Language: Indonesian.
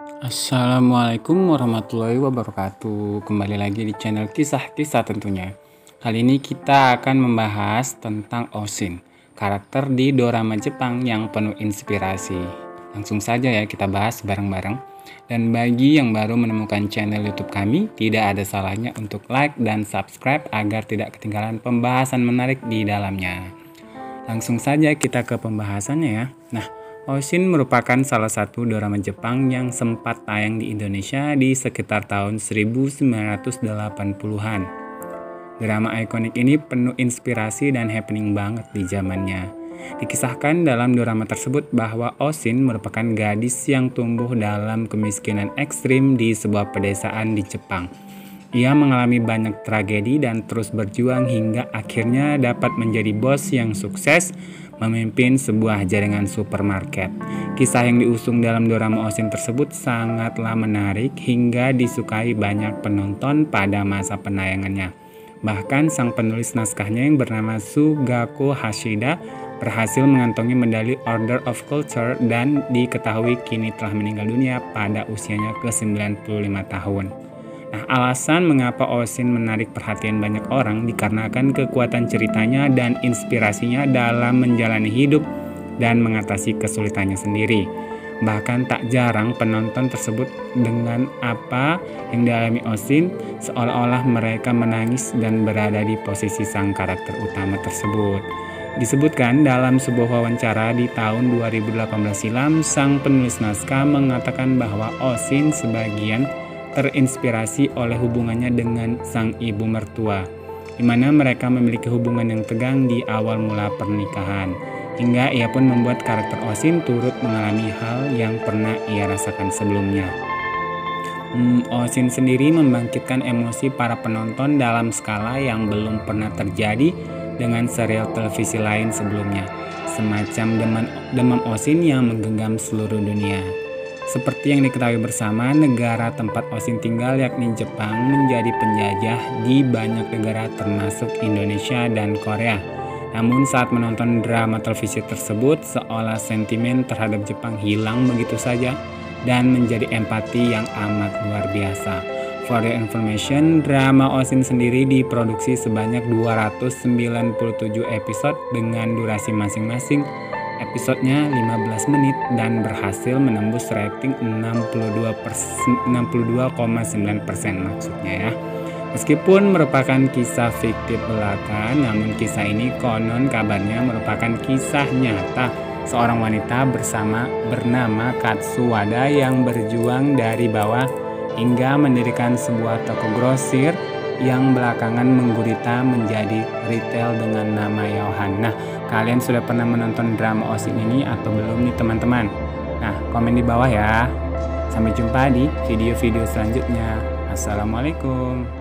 Assalamualaikum warahmatullahi wabarakatuh. Kembali lagi di channel kisah-kisah tentunya. Kali ini kita akan membahas tentang Oshin, karakter di dorama Jepang yang penuh inspirasi. Langsung saja ya kita bahas bareng-bareng. Dan bagi yang baru menemukan channel YouTube kami, tidak ada salahnya untuk like dan subscribe agar tidak ketinggalan pembahasan menarik di dalamnya. Langsung saja kita ke pembahasannya ya. Nah, Oshin merupakan salah satu drama Jepang yang sempat tayang di Indonesia di sekitar tahun 1980-an. Drama ikonik ini penuh inspirasi dan happening banget di zamannya. Dikisahkan dalam drama tersebut bahwa Oshin merupakan gadis yang tumbuh dalam kemiskinan ekstrim di sebuah pedesaan di Jepang. Ia mengalami banyak tragedi dan terus berjuang hingga akhirnya dapat menjadi bos yang sukses memimpin sebuah jaringan supermarket. Kisah yang diusung dalam drama Osin tersebut sangatlah menarik hingga disukai banyak penonton pada masa penayangannya. Bahkan sang penulis naskahnya yang bernama Sugako Hashida berhasil mengantongi medali Order of Culture dan diketahui kini telah meninggal dunia pada usianya ke-95 tahun. Nah, alasan mengapa Osin menarik perhatian banyak orang dikarenakan kekuatan ceritanya dan inspirasinya dalam menjalani hidup dan mengatasi kesulitannya sendiri. Bahkan tak jarang penonton tersebut dengan apa yang dialami Osin seolah-olah mereka menangis dan berada di posisi sang karakter utama tersebut. Disebutkan dalam sebuah wawancara di tahun 2018 silam, sang penulis naskah mengatakan bahwa Osin sebagian terinspirasi oleh hubungannya dengan sang ibu mertua, di mana mereka memiliki hubungan yang tegang di awal mula pernikahan. Hingga ia pun membuat karakter Osin turut mengalami hal yang pernah ia rasakan sebelumnya. Hmm, Osin sendiri membangkitkan emosi para penonton dalam skala yang belum pernah terjadi dengan serial televisi lain sebelumnya, semacam demam, demam Osin yang menggenggam seluruh dunia. Seperti yang diketahui bersama, negara tempat Osin tinggal yakni Jepang menjadi penjajah di banyak negara termasuk Indonesia dan Korea. Namun saat menonton drama televisi tersebut, seolah sentimen terhadap Jepang hilang begitu saja dan menjadi empati yang amat luar biasa. For the information, drama Osin sendiri diproduksi sebanyak 297 episode dengan durasi masing-masing episodenya 15 menit dan berhasil menembus rating 62,9% maksudnya ya. Meskipun merupakan kisah fiktif belaka, namun kisah ini konon kabarnya merupakan kisah nyata seorang wanita bersama bernama Katsuwada yang berjuang dari bawah hingga mendirikan sebuah toko grosir yang belakangan menggurita menjadi retail dengan nama Yohan. Nah, kalian sudah pernah menonton drama Osin ini atau belum nih teman-teman? Nah, komen di bawah ya. Sampai jumpa di video-video selanjutnya. Assalamualaikum.